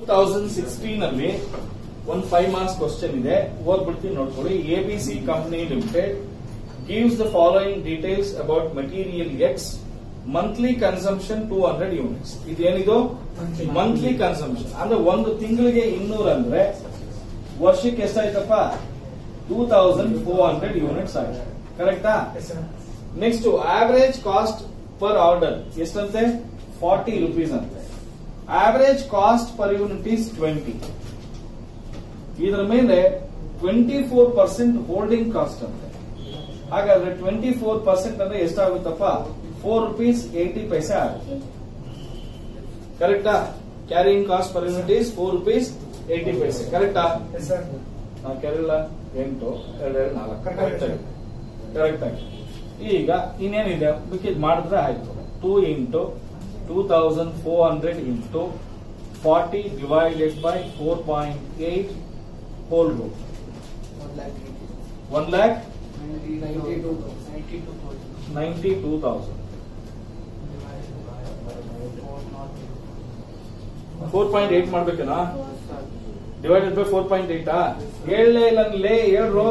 Two thousand sixteen ಅಲ್ಲಿ ಒಂದು five marks question ಇದೆ. ಓದ್ಬಿಡ್ತೀನಿ ನೋಡ್ಕೊಳ್ಳಿ. A B C company limited gives the following details about material X monthly consumption two hundred units ಇದೇನಿದು? Monthly consumption ಅಂದ್ರೆ ಒಂದು ತಿಂಗಳಿಗೆ ಇನ್ನೂರ ಅಂದ್ರೆ ವರ್ಷಕ್ಕೆ ಎಷ್ಟಾಯ್ತಪ್ಪ? Two thousand four hundred units ಆಗಿದೆ ಕರೆಕ್ಟಾ? Next average cost per order ಎಷ್ಟಂತೆ? Forty rupees ಅಂತೆ. Average cost per unit is twenty ಇದರ ಮೇಲೆ twenty four percent holding cost ಅಂತ. ಹಾಗಾದ್ರೆ ಟ್ವೆಂಟಿ ಫೋರ್ ಪರ್ಸೆಂಟ್ ಅಂದ್ರೆ ಎಷ್ಟಾಗುತ್ತಪ್ಪ? ಫೋರ್ ರುಪೀಸ್ ಏಟಿ ಪೈಸೆ ಆಗುತ್ತೆ. ಕರೆಕ್ಟಾ carrying cost per unit is four rupees eighty ಪೈಸೆ ಕರೆಕ್ಟಾ ನಾವು ಕೆರಳ ಎಂಟು ಎರಡು ನಾಲ್ಕು. ಕರೆಕ್ಟ್ ಆಗಿ ಕರೆಕ್ಟ್ ಆಗಿ ಈಗ ಇನ್ನೇನಿದೆ? ಮಿಕ್ಕಿದ್ ಮಾಡಿದ್ರೆ ಆಯ್ತು. Two into two thousand four hundred into forty divided by four point eight whole root one lakh ninety two thousand four point eight ಮಾಡ್ಬೇಕೇನಾ? Divided by four point ಏಟಾ ಹೇಳಲೇ ಇಲ್ಲ ಲೇ ಹೇಳ್ರು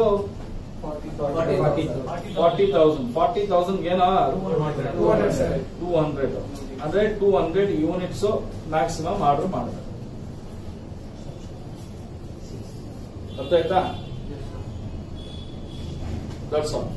ಫಾರ್ಟಿ ತೌಸಂಡ್ ಫಾರ್ಟಿ ತೌಸಂಡ್ ಏನಾ? Two hundred ಅಂದ್ರೆ two hundred units maximum order ಮಾಡಬೇಕು ಅರ್ಥ ಆಯ್ತಾ? That's all